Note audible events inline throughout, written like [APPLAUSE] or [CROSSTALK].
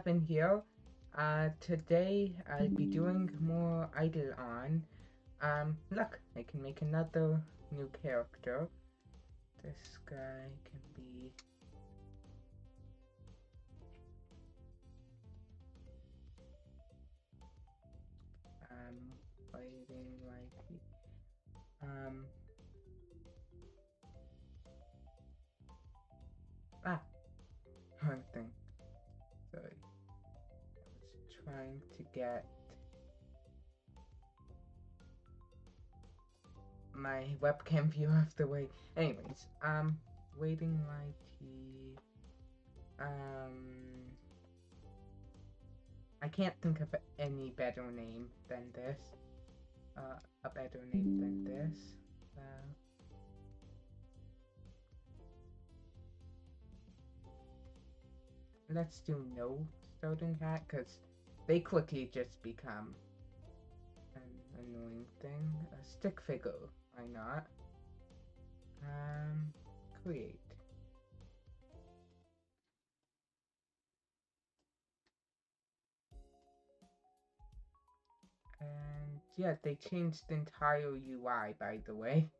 Kevin here. Uh, today I'll be doing more IdleOn. Um, look, I can make another new character. This guy can be... Um, fighting like... Um... Ah! [LAUGHS] Wrong trying to get my webcam [LAUGHS] view of the way. Anyways, um, waiting my. Um, I can't think of any better name than this. Uh, a better name than this. Uh, let's do no starting hat because they quickly just become an annoying thing. A stick figure, why not? Um, create. And yeah, they changed the entire UI by the way.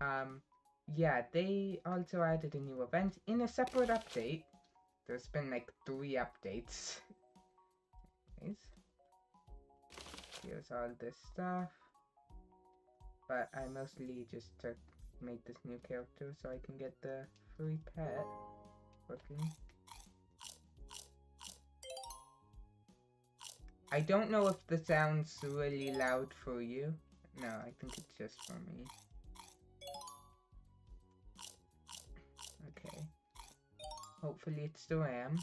Um, yeah, they also added a new event in a separate update there's been like three updates. [LAUGHS] Here's all this stuff. But I mostly just took made this new character so I can get the free pet working. I don't know if the sound's really loud for you. No, I think it's just for me. Okay. Hopefully it's the RAM.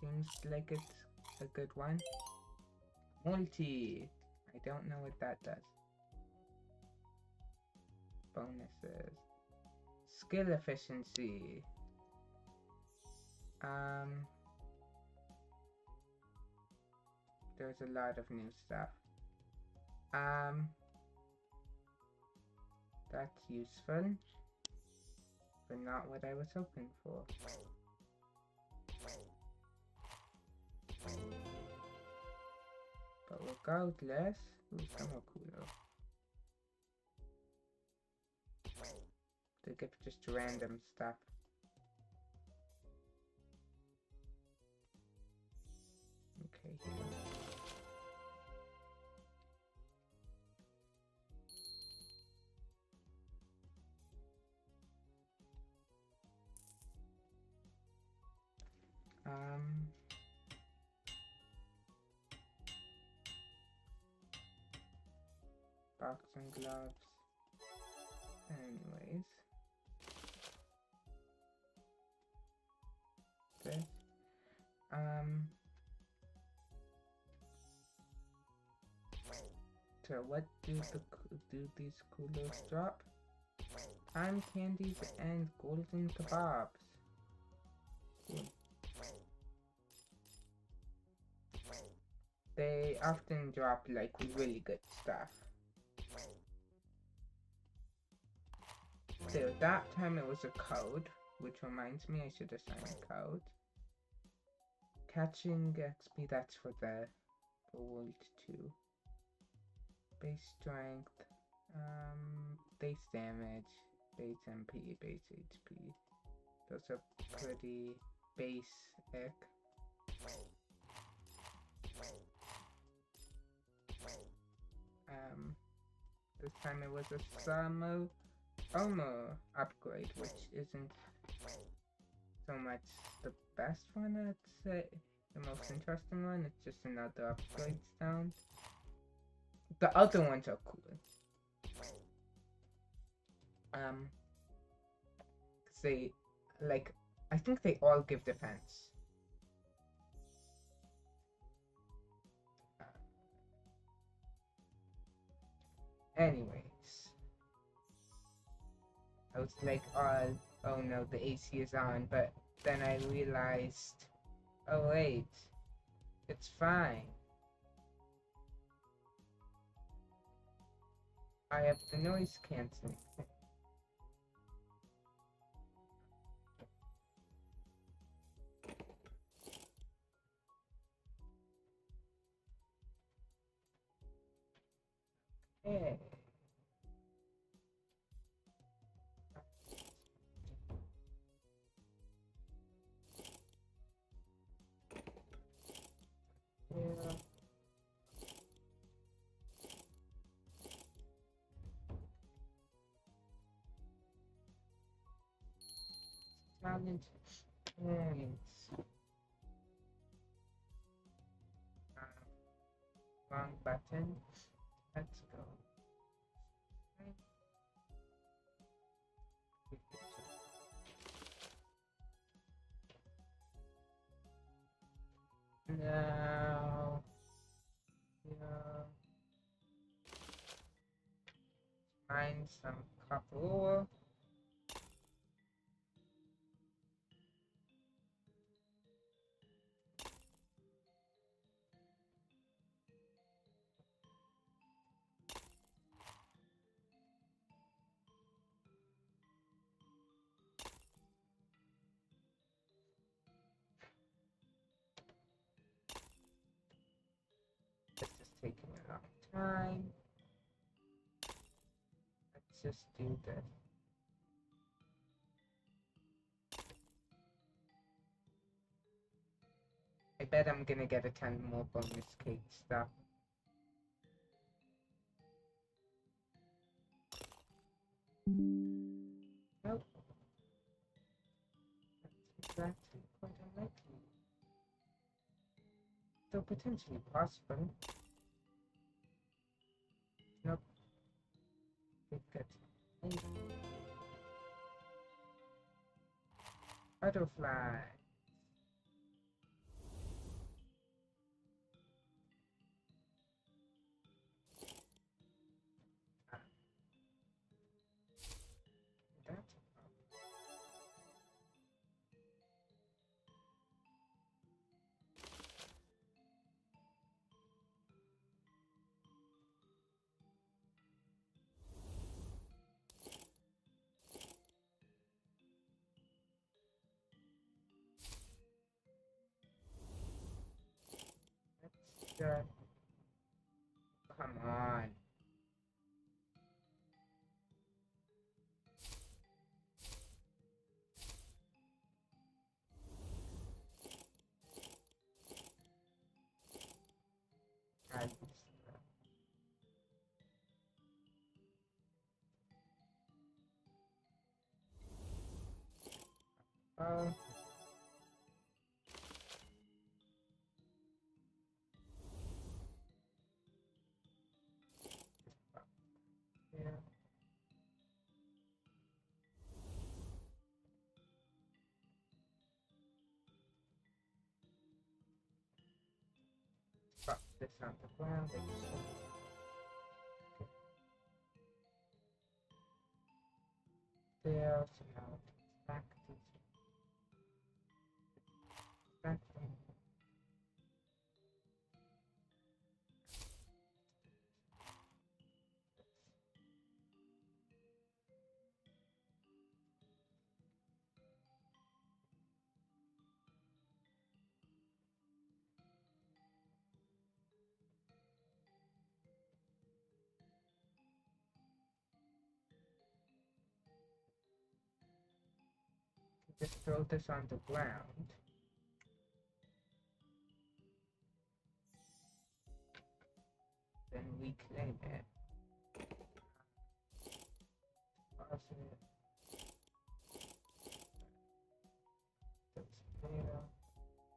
Seems like it's a good one. Multi! I don't know what that does. Bonuses. Skill efficiency. Um... There's a lot of new stuff. Um... That's useful, but not what I was hoping for. But regardless, ooh, some are cooler. They give just random stuff. Anyways. This. Um. So what do the do these coolers drop? Time candies and golden kebabs. they often drop like really good stuff. So that time it was a code, which reminds me I should assign a code. Catching XP, that's for the World 2. Base strength, um, base damage, base MP, base HP. Those are pretty basic. Um, this time it was a Samo Omo upgrade, which isn't so much the best one, I'd say. The most interesting one, it's just another upgrade sound. The other ones are cool. Um, they, like, I think they all give defense. Anyways. I was like, oh, oh no, the AC is on, but then I realized, oh wait, it's fine. I have the noise cancelling. Okay. Points. Uh, wrong button. Let's go. Now, yeah. Find some copper. This time. Let's just do this. I bet I'm gonna get a ton more bonus cake stuff. Nope. That's I'm making. Still potentially possible. Butterfly. I Drop this on the ground. There, so just throw this on the ground. Then we claim it. It. That's there.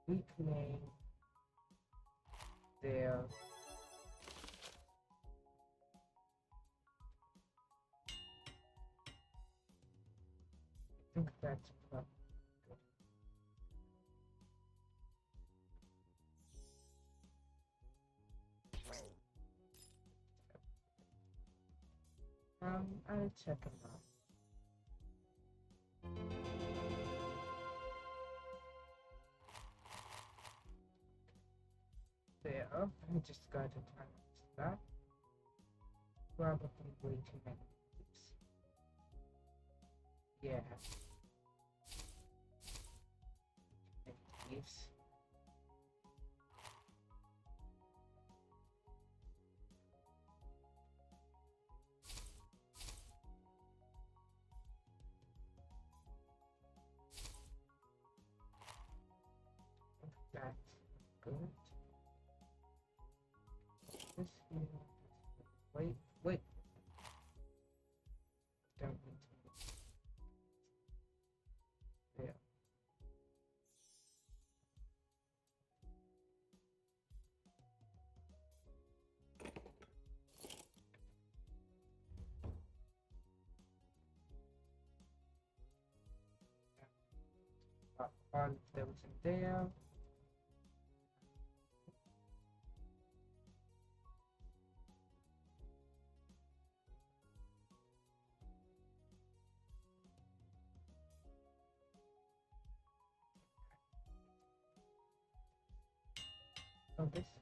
We claim there. Check them out. There, oh, I just got ton of stuff. Probably way too many leaves. Yeah. Leaves. Those in there. Okay.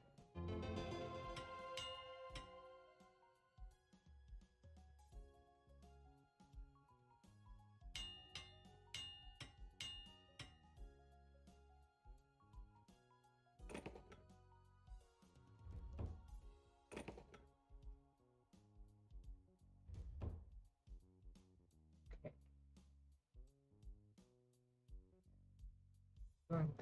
Run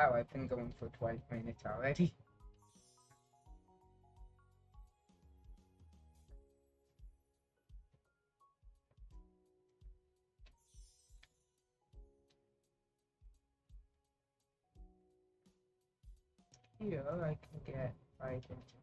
Wow, I've been going for 12 minutes already. Here I can get five engine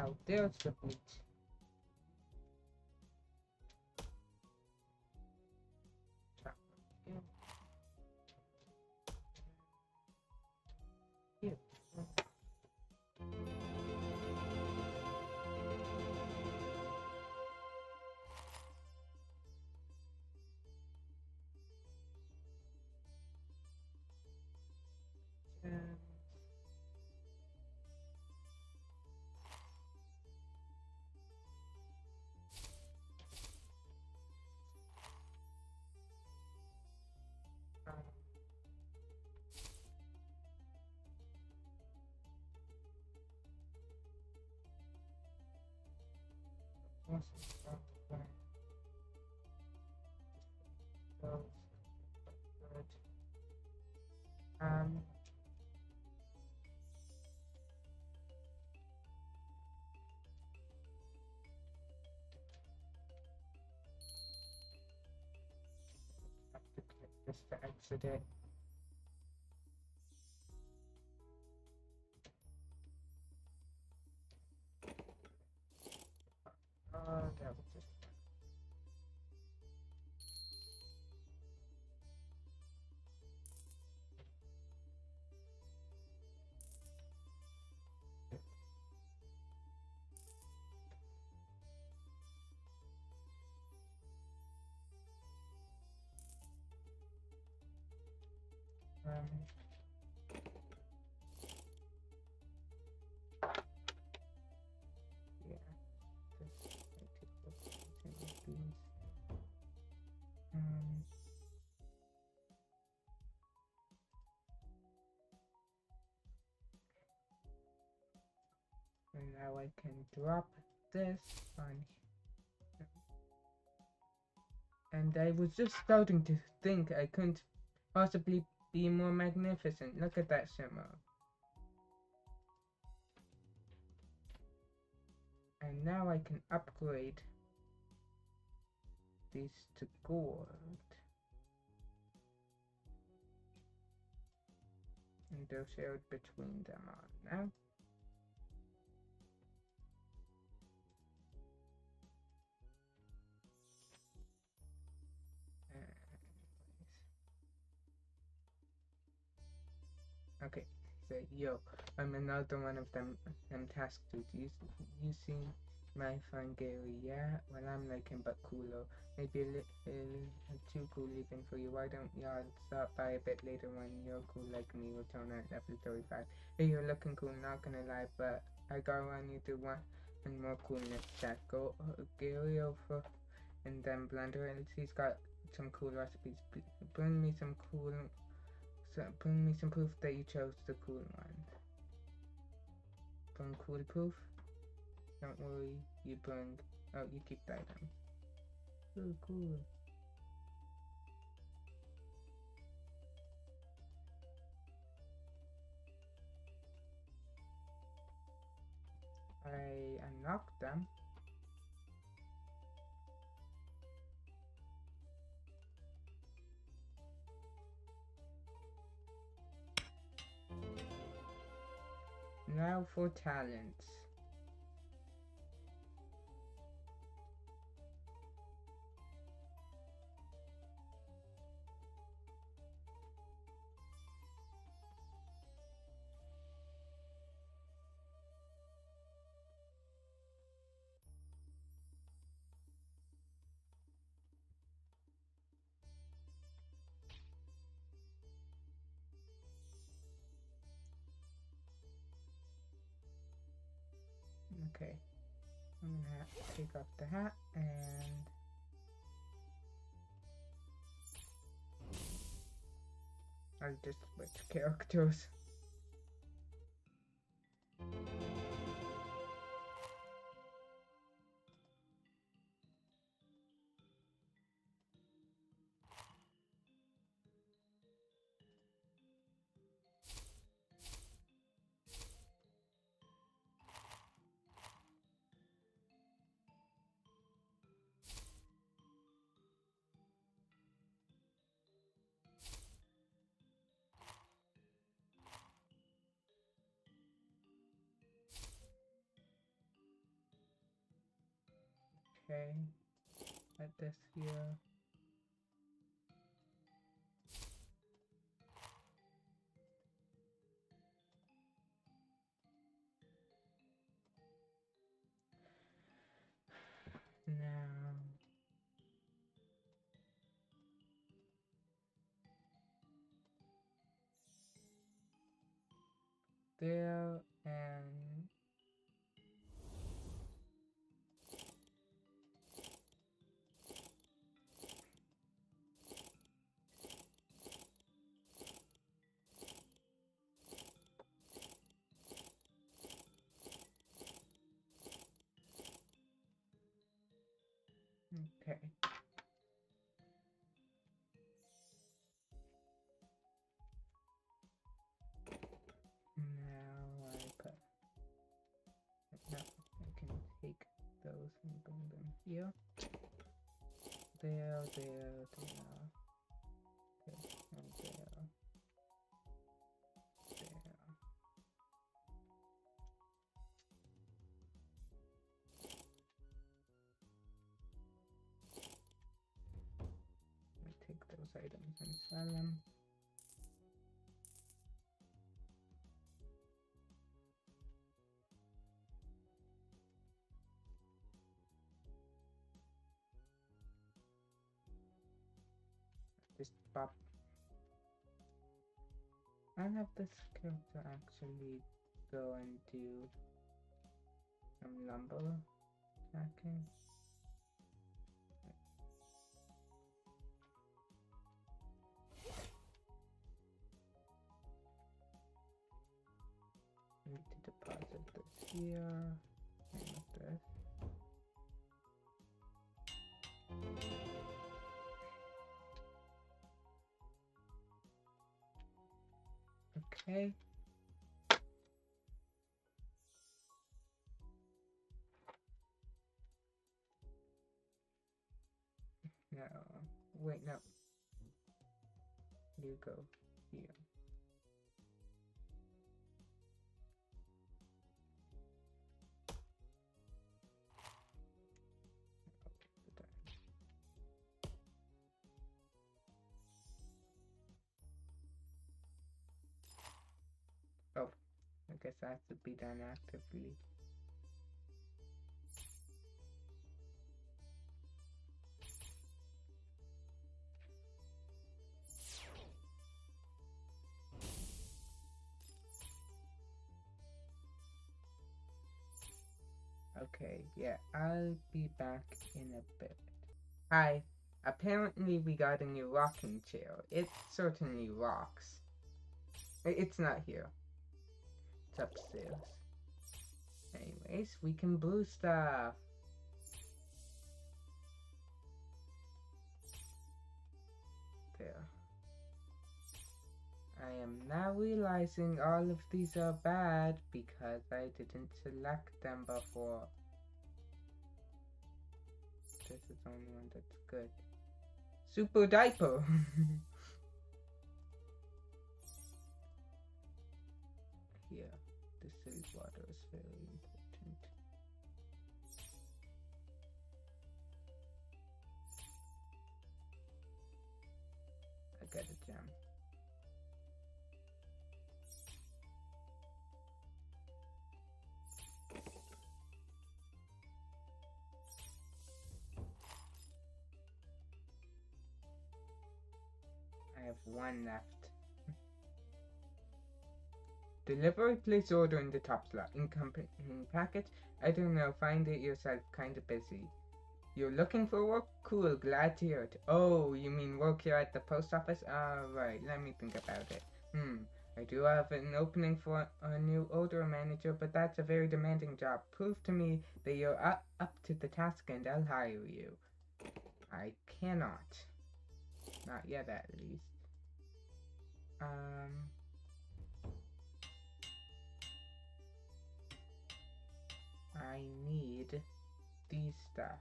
production. Now there's the beach. Have to click this to exit it. Um, and now I can drop this on and I was just starting to think I couldn't possibly be more magnificent. Look at that shimmer. And now I can upgrade these to gold. And they're shared between them on now. Okay, so yo, I'm another one of them them task dudes. You you seen my friend Gary? Yeah, well I'm like him but cooler. Maybe a little too cool even for you. Why don't y'all stop by a bit later when you're cool like me? Return at level 35. Hey, you're looking cool, not gonna lie, but I got one you to one and more coolness chat. Go uh, Gary over and then Blender and he's got some cool recipes. Bring me some cool so bring me some proof that you chose the cool one. Bring cool proof. Don't worry, you bring. Oh, you keep the item. Oh, cool. I unlocked them. Now for talents. I'm take off the hat and I'll just switch characters. Okay, let this here. Now, Okay. Now I put. No, I can take those and bring them here. There, there, and sell them. Just pop. I have the skill to actually go and do some lumber hacking. Here. Like. Okay. No. Wait, no. You go I guess that has to be done actively. Okay, yeah, I'll be back in a bit. Hi, apparently we got a new rocking chair. It certainly rocks. It's not here. Upstairs. Anyways, we can brew stuff. There. I am now realizing all of these are bad because I didn't select them before. This is the only one that's good. Super diaper! [LAUGHS] have one left. Delivery, place order in the top slot. Incoming package. I don't know, find it yourself, kinda busy. You're looking for work? Cool, glad to hear it. Oh, you mean work here at the post office? Alright, let me think about it. Hmm, I do have an opening for a new order manager, but that's a very demanding job. Prove to me that you're up, up to the task and I'll hire you. I cannot. Not yet, at least. Um. I need these stuff.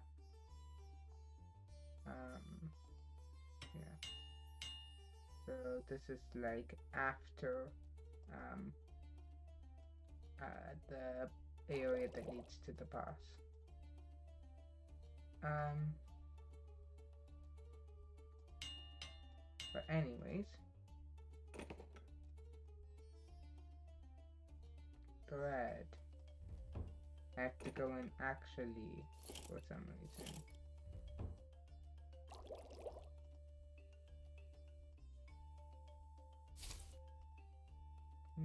Um. Yeah. So this is like after um uh, the area that leads to the boss. Um. But anyways, bread. I have to go in actually for some reason.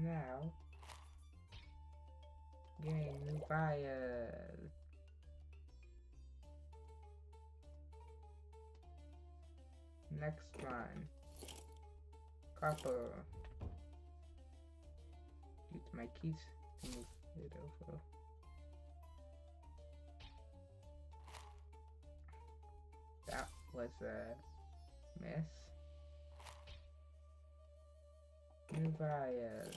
Now, yay, new vial. Next one. Copper. Use my keys That was a miss. New vial.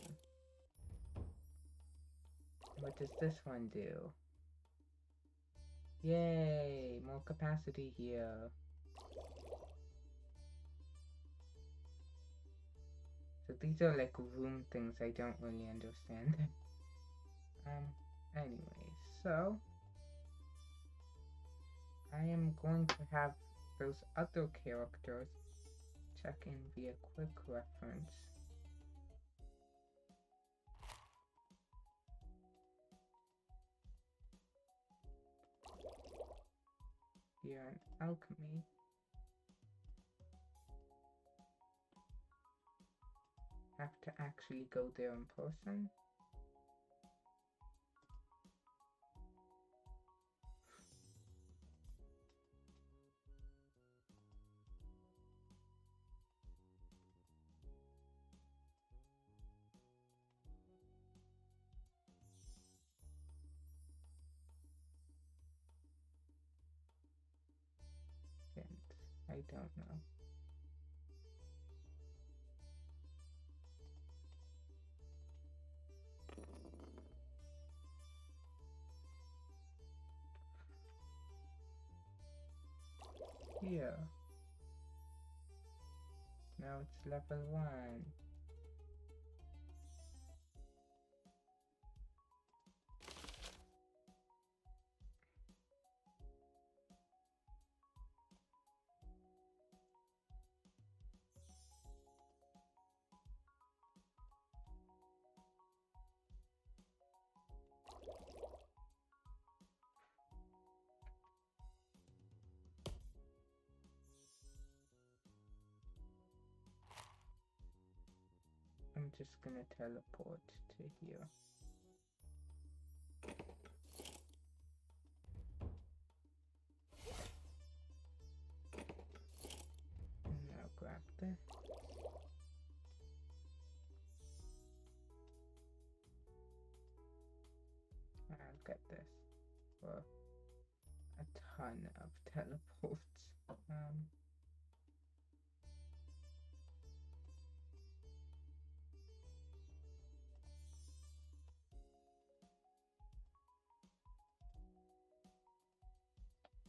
What does this one do? Yay! More capacity here. So these are like room things I don't really understand. [LAUGHS] um, anyway, so I am going to have those other characters check in via quick reference. Here in alchemy. have to actually go there in person. Here. Now it's level 1. Just gonna teleport to here.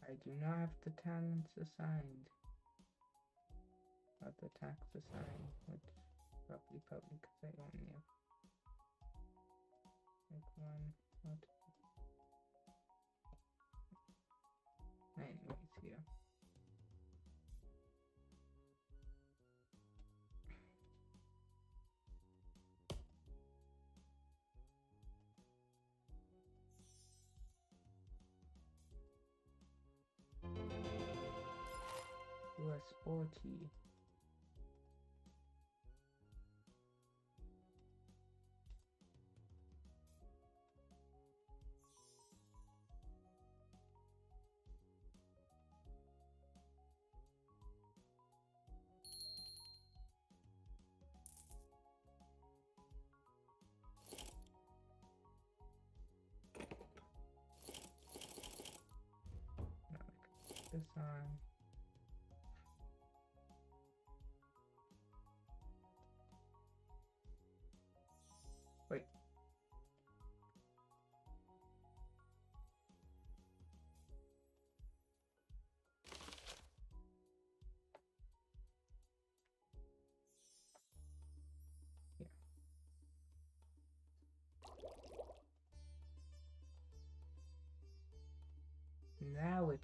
I do not have the talents assigned. Or the tax assigned, which probably probably because I only have like one two. Are sporty. This on.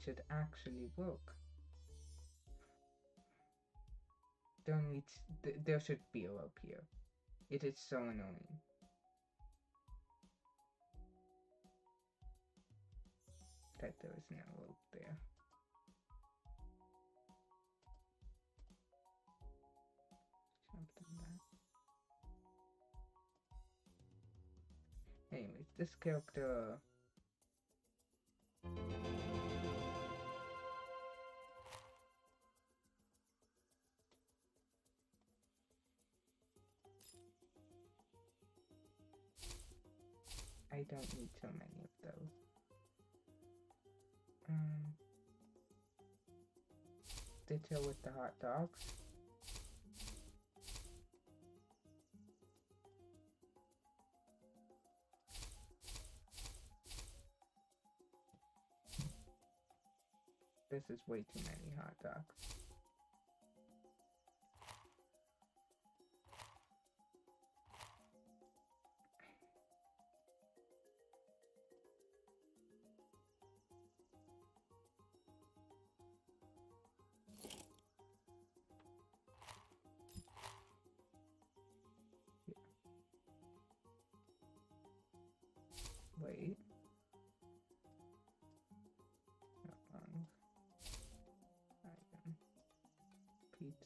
Should actually work. Don't need. Th there should be a rope here. It is so annoying. That there is no rope there. Anyways, this character. So many of those. Um, Ditto with the hot dogs. This is way too many hot dogs.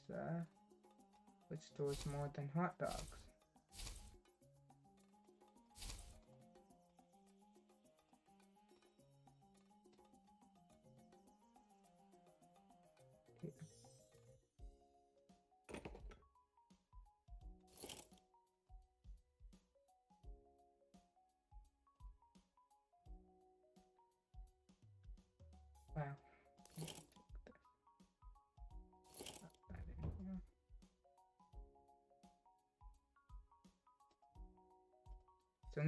Pizza. Which stores more than hot dogs?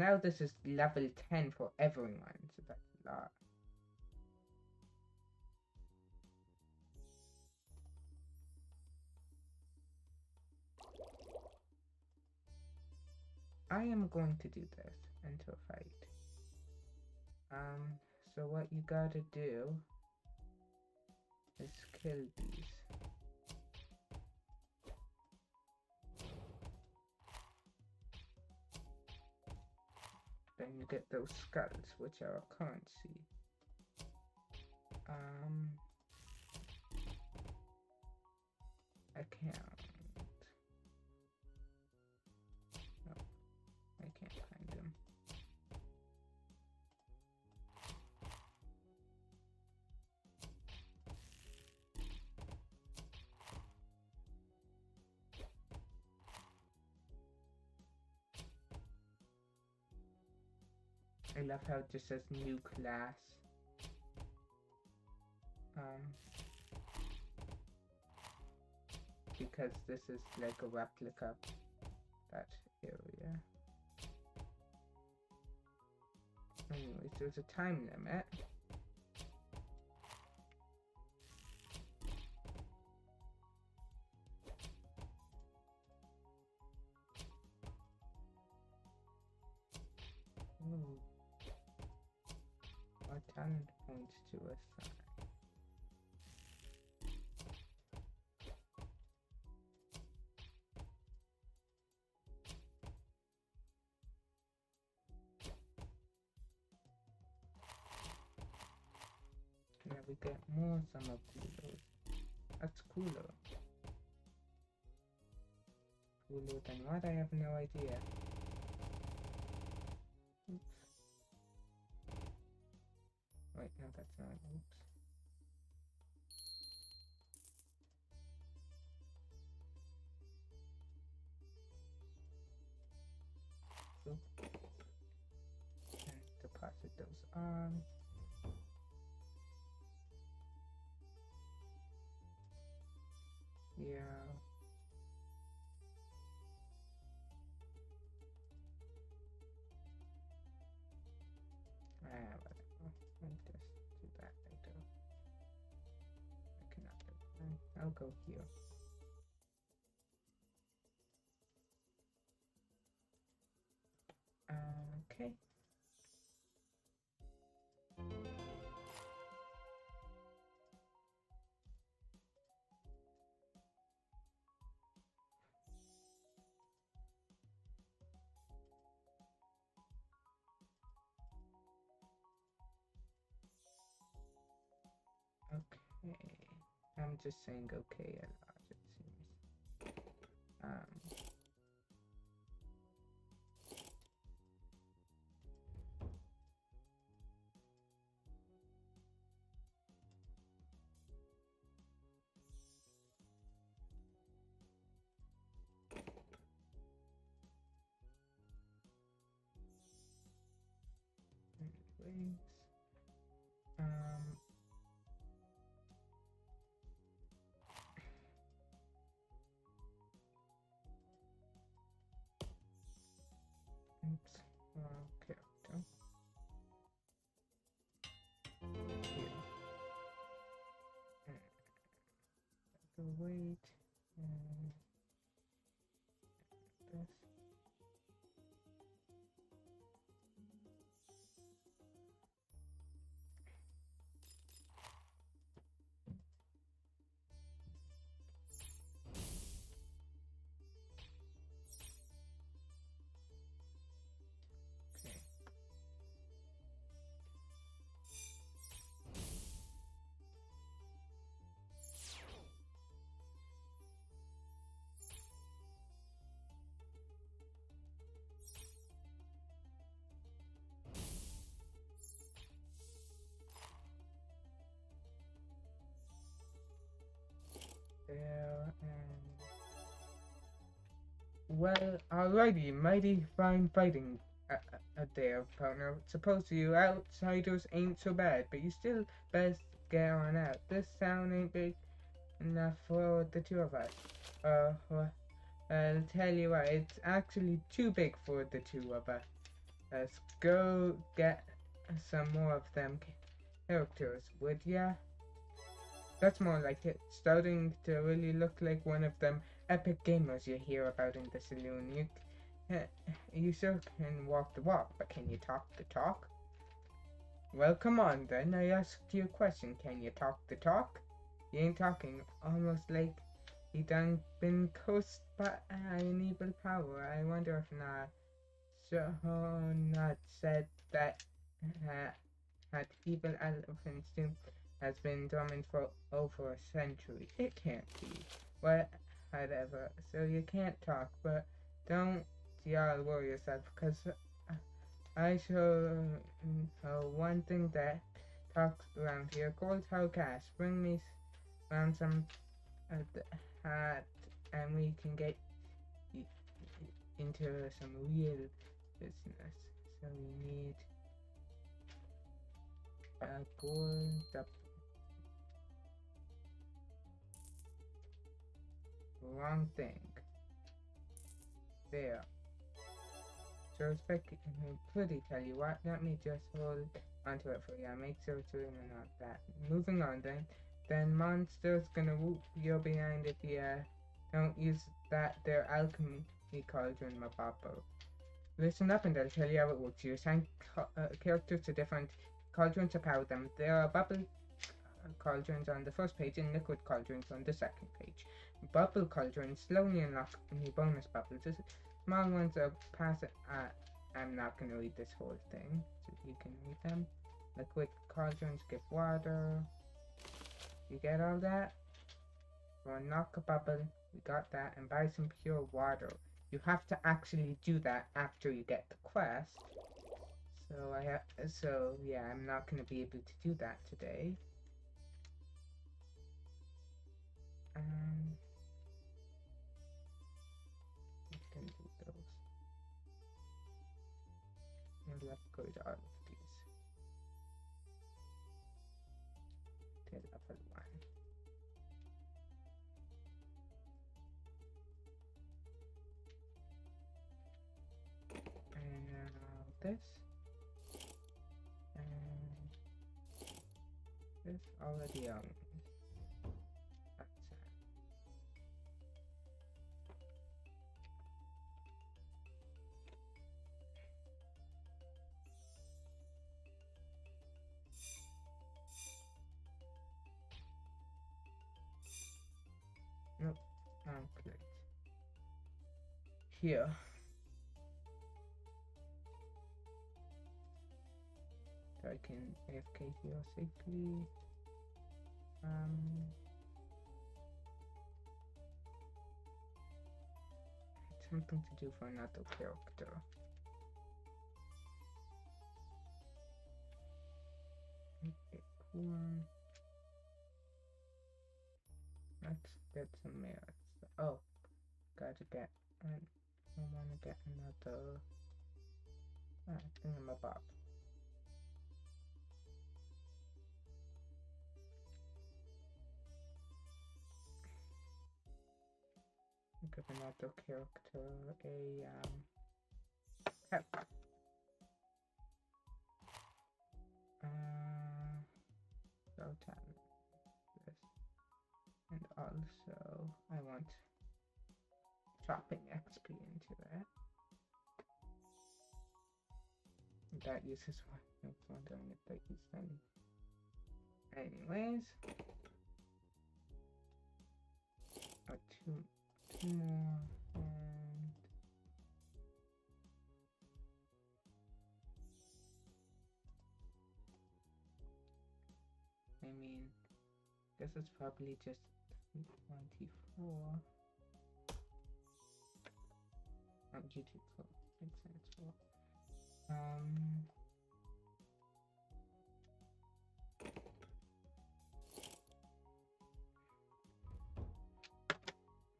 Now this is level 10 for everyone, so that's a lot. I am going to do this until fight. Um, so what you gotta do is kill these. Then you get those skulls, which are a currency. Um, I. I love how it just says new class. Um, because this is like a replica of that area. Anyways, there's a time limit. Cooler than what? I have no idea. Oops. Wait, no, that's not. Oops. Go here. Okay. Okay. I'm just saying okay it seems. Um. Wait well alrighty mighty fine fighting uh, uh, there partner. Suppose you outsiders ain't so bad but you still best get on out. This sound ain't big enough for the two of us. Uh well, I'll tell you what it's actually too big for the two of us. Let's go get some more of them characters, would ya? That's more like it. Starting to really look like one of them epic gamers you hear about in the saloon. You, uh, you sure can walk the walk, but can you talk the talk? Well, come on then. I asked you a question. Can you talk the talk? You ain't talking. Almost like you done been cursed by an evil power. I wonder if not. So not said that uh, that evil elephant too has been dormant for over a century. It can't be. Whatever. So you can't talk, but don't y'all worry yourself, because I show uh, one thing that talks around here. Gold cash. Bring me around some hat and we can get into some real business. So we need a gold Wrong thing. There. So respect pretty tell you what, let me just hold onto it for you. Make sure it's really not that. Moving on then. Then monster's gonna whoop you behind if you uh, don't use that their alchemy cauldron Mapapo. Listen up and I'll tell you how it works. You assign uh, characters to different cauldrons to power them. There are bubble uh, cauldrons on the first page and liquid cauldrons on the second page. Bubble culture and slowly unlock new bonus bubbles. Small ones are pass uh, I'm not gonna read this whole thing, so you can read them. Liquid cauldrons give water. You get all that? For unlock a bubble, we got that, and buy some pure water. You have to actually do that after you get the quest. So I so yeah, I'm not gonna be able to do that today. Um, already on. Um, here. So I can AFK here safely. Um, something to do for another character. Okay. Let's get some merits. Oh, gotta get. I want to get another ah, thingamabob. Give another character a um, pet. Uh, so this, and also I want dropping XP into it. That uses one. I was wondering if they use any. Anyways. Oh, two, And I mean, this is probably just 24. not YouTube, so makes sense for um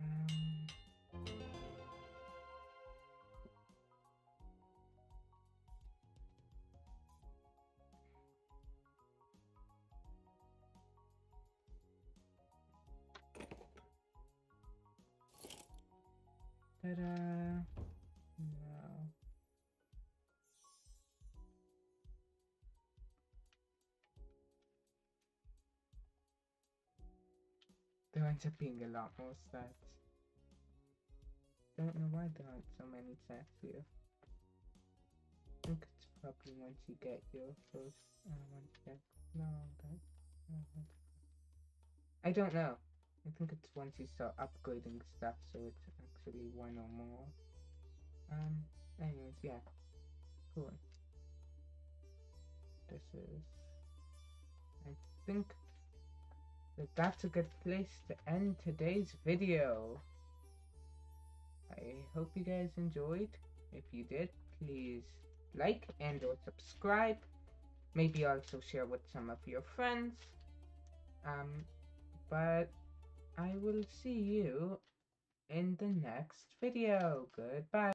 um Ta-da. Uh, no. There ends up being a lot more sets. Don't know why there aren't so many sets here. I think it's probably once you get your first, uh, once you get, no, that, no, I don't know. I think it's once you start upgrading stuff, so it's one or more. Um, anyways, yeah. Cool. This is... I think that that's a good place to end today's video. I hope you guys enjoyed. If you did, please like and or subscribe. Maybe also share with some of your friends. Um, but I will see you in the next video. Goodbye.